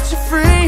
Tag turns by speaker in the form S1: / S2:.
S1: set you free.